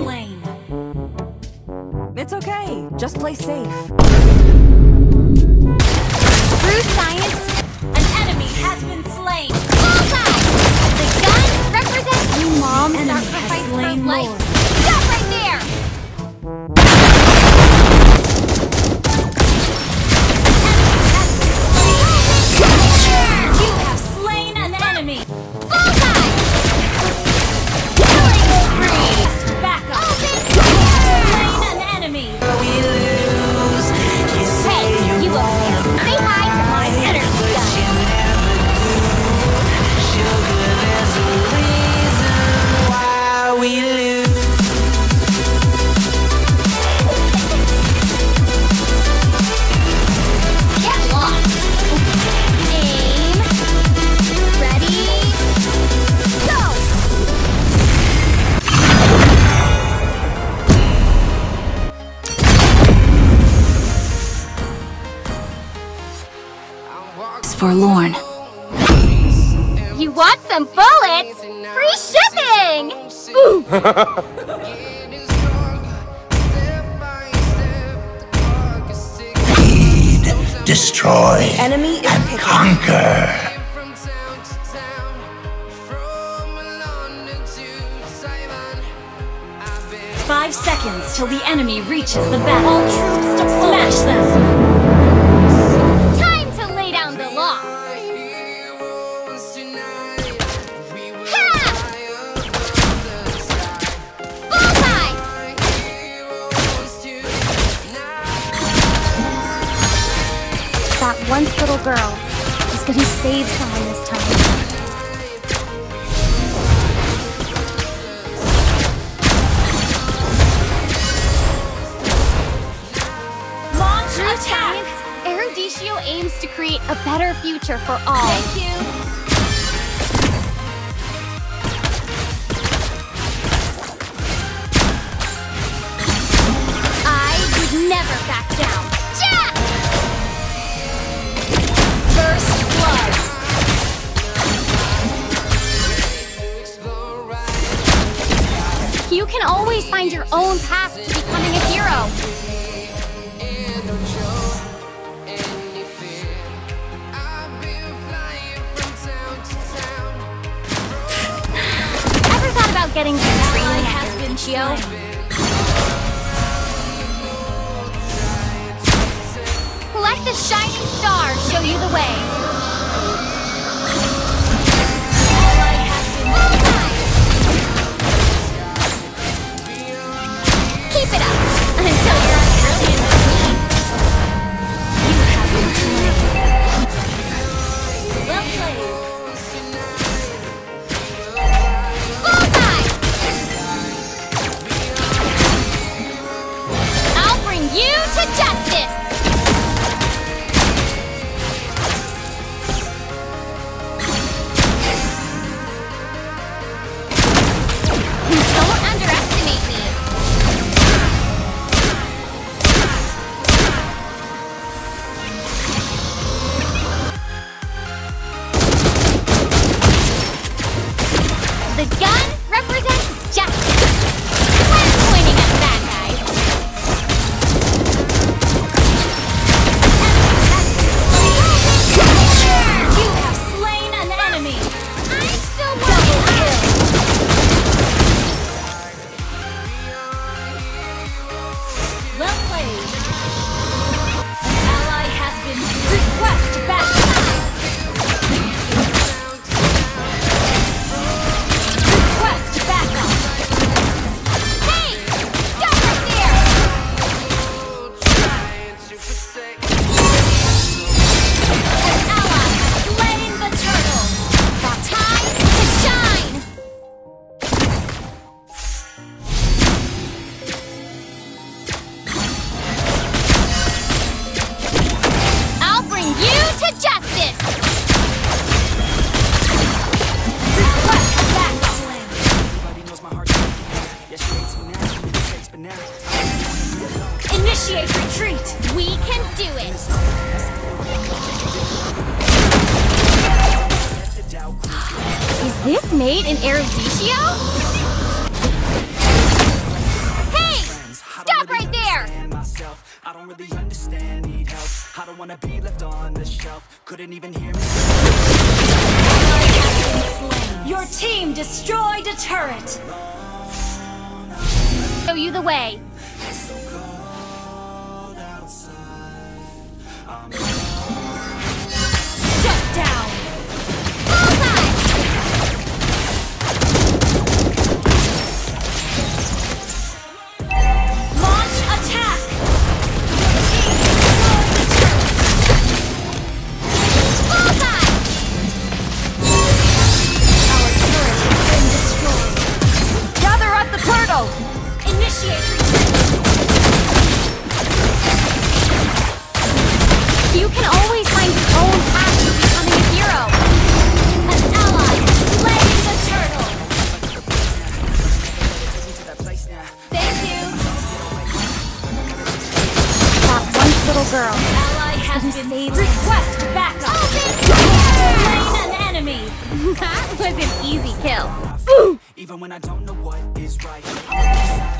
Slain. It's okay. Just play safe. Through science, An enemy has been slain. bullseye! The gun represents you, Mom. Sacrifice slain life. Some bullets? Free shipping! Ooh. Feed, destroy, Enemy and picking. conquer. Five seconds till the enemy reaches the battle. All troops deploy. Smash them. Once little girl is gonna save someone this time. Launch attack. science, Eruditio aims to create a better future for all. Thank you. I would never back down. You can always find your own path to becoming a hero. Ever thought about getting some training at Eruditio? Let the shining star show you the way. Bring you to justice! Don't underestimate me. The gun represents justice. Is this made in Eruditio? I don't really understand, need help I don't wanna be left on the shelf Couldn't even hear me Your team destroyed a turret. Show you the way. You can always find your own path to becoming a hero. An ally has the turtle. Thank you. That once little girl. Ally has gonna been save saved. Request backup. Slain an enemy. that was an easy kill. Even when I don't know what is right.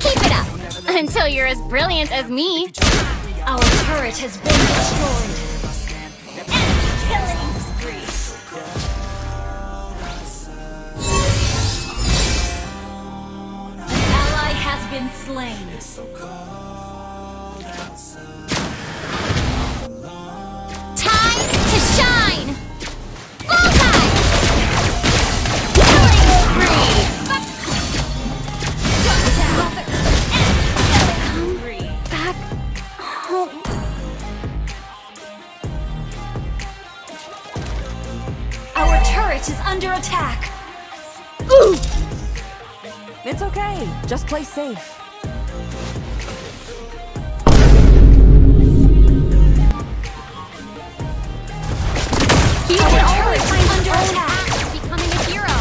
Keep it up until you're as brilliant as me. Our turret has been destroyed. Ally has been slain. It's okay. Just play safe. You can always find under oh. attack. becoming a hero.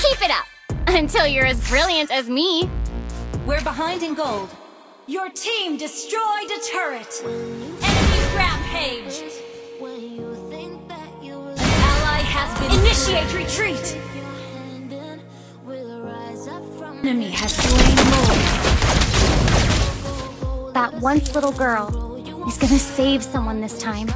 Keep it up until you're as brilliant as me. We're behind in gold. Your team destroyed a turret. Enemy rampage. An ally has been initiate retreat. Enemy has slain more. That once little girl is gonna save someone this time.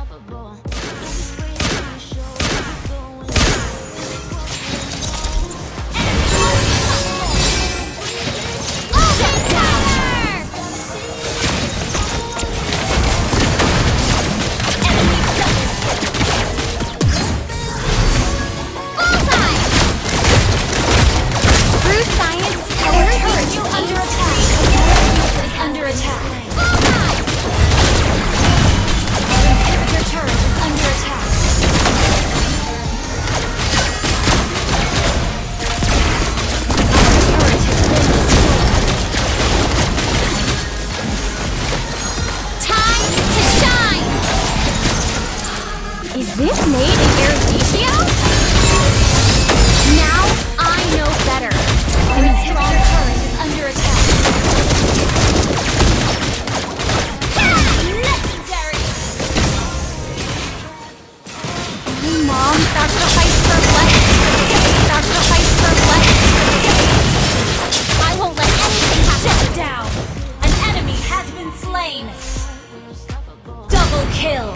Kill!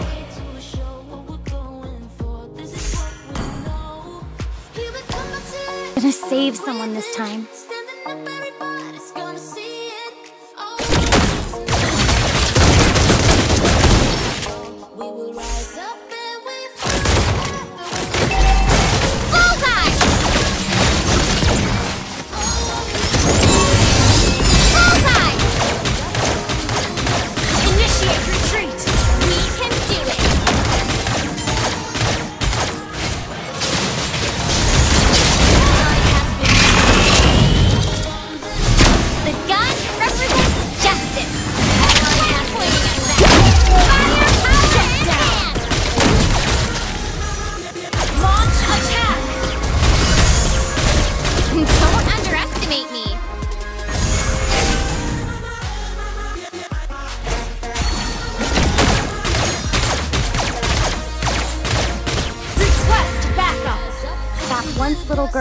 Gonna save someone this time.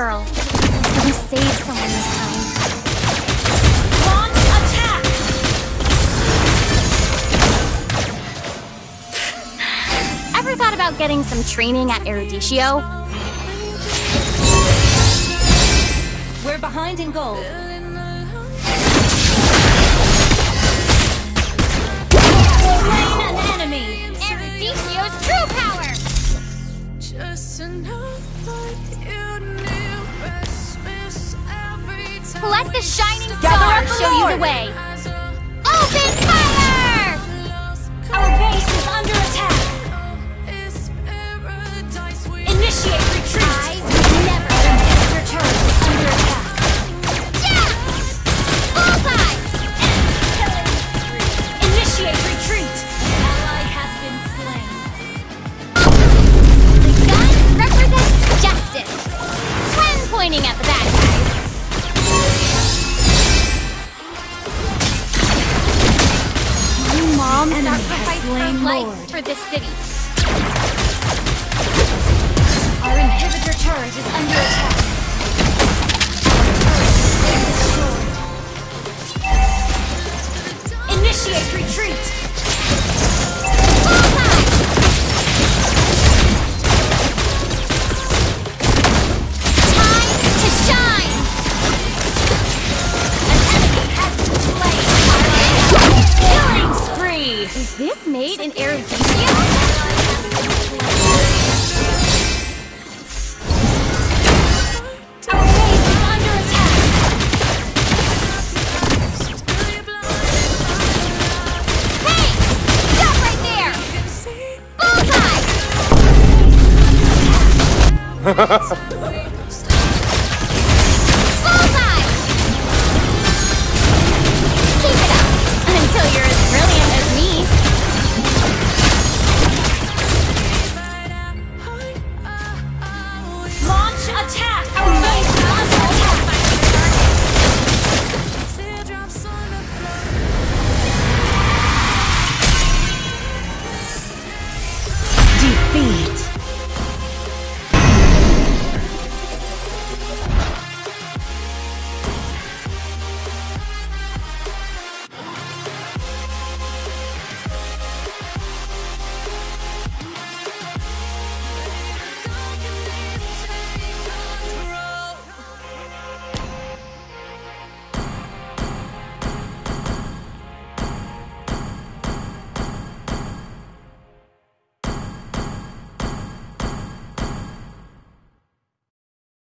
Girl is gonna someone this time. Launch attack! Ever thought about getting some training at Eruditio? We're behind in gold. Slain an enemy! Eruditio's true power! Let the shining star show you the way! Open fire! Our base is under attack! Initiate city.